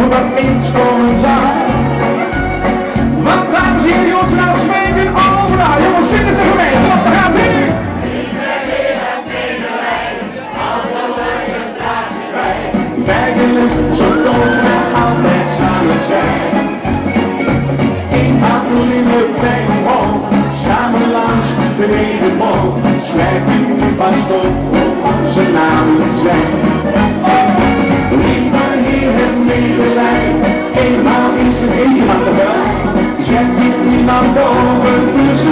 voor dat komen zijn. Waarom zien jullie ons nou zweven over? Nou jongens, zitten ze gemeen, wat gaat ie! Ik ben in het middenlijn, altijd wordt een plaatsje. Bij de lucht, zo komen we altijd samen zijn. In doen in de pijn omhoog, samen langs de regenboog. Schrijf u nu vast op onze namen zijn eentje aan de weg. Zet met niemand over, dus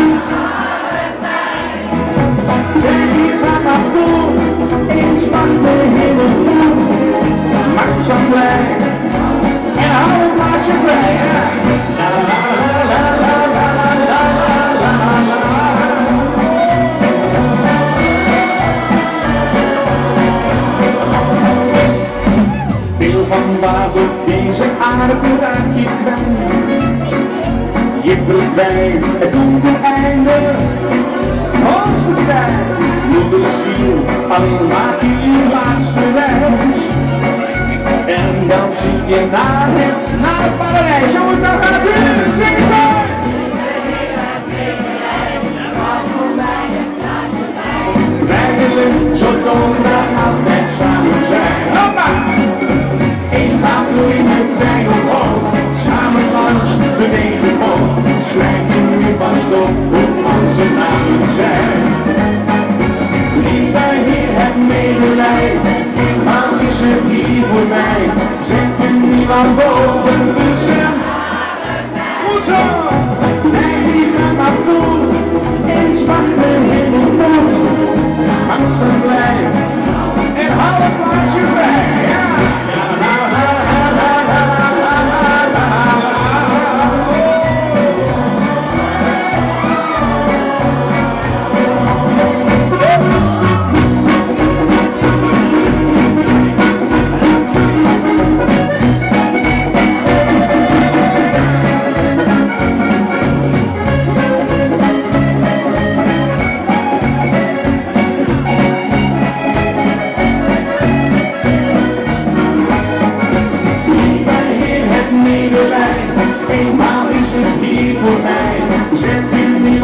van waar op deze aarde raak je kwijt. Je verdwijnt, het komt een einde. Hoogste tijd, moeder ziel, alleen maak je je laatste. En dan zie je naar het, naar het paradijs. Jongens, daar gaat u, zing het zo toon Stop, hoe onze namen zijn. Lieve Heer, heb medelijden, maar is het hier voor mij? Zegt u niemand boven